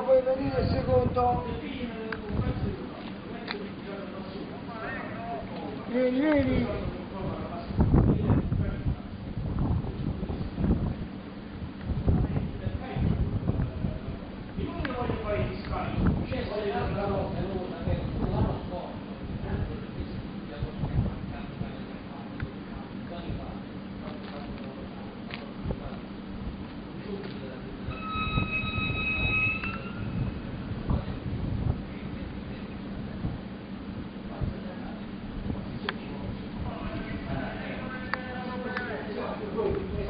venire il secondo. Vieni, vieni.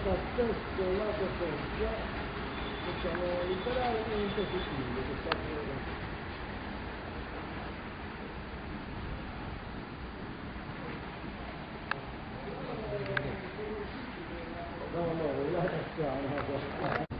da testo lato destra facciamo liberare un positivo che sta fuori. No, no, la strana.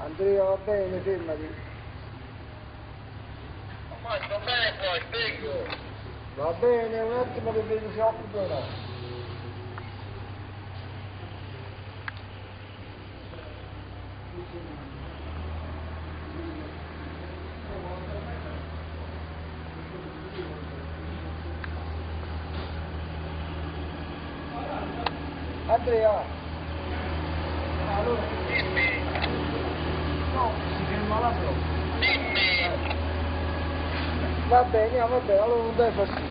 Andrea va bene, fermati. Ma sto bene poi, vengo. Va bene, un attimo che vedo se occupa o. Andrea! 那白娘，我白了，我再不。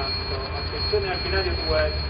Attenzione al binario 2.